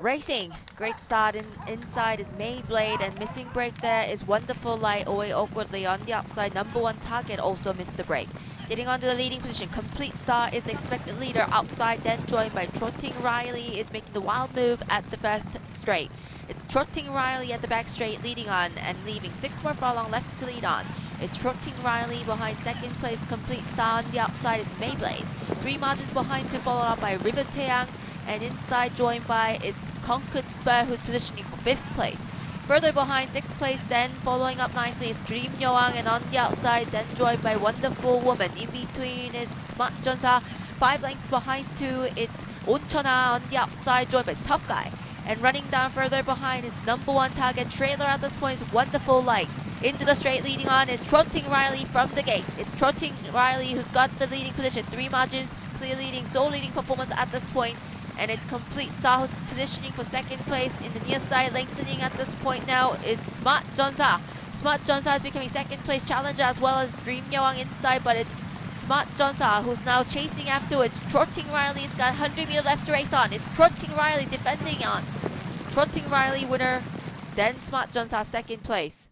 Racing, great start in, inside is Mayblade and missing break there is Wonderful Light away awkwardly on the outside. Number one target also missed the break. Getting onto the leading position, Complete Star is the expected leader outside, then joined by Trotting Riley is making the wild move at the first straight. It's Trotting Riley at the back straight leading on and leaving six more furlong left to lead on. It's Trotting Riley behind second place, Complete Star on the outside is Mayblade. Three margins behind to follow up by River Teang and inside joined by its Conquered Spur who's positioning for fifth place. Further behind, sixth place, then following up nicely is Dream Yoang, and on the outside, then joined by Wonderful Woman. In between is Smart Jonsa. Five lengths behind two, it's Onchona on the outside, joined by Tough Guy. And running down further behind is number one target trailer at this point is Wonderful Light. Into the straight leading on is Trotting Riley from the gate. It's Trotting Riley who's got the leading position. Three margins, clear leading, sole leading performance at this point and it's complete Star who's positioning for second place in the near side lengthening at this point now is Smart Jonsa. Smart Jonsa is becoming second place challenger as well as Dream Young inside but it's Smart Jonsa who's now chasing afterwards. Trotting Riley's got 100 meter left to race on. It's Trotting Riley defending on. Trotting Riley winner then Smart Jonsa second place.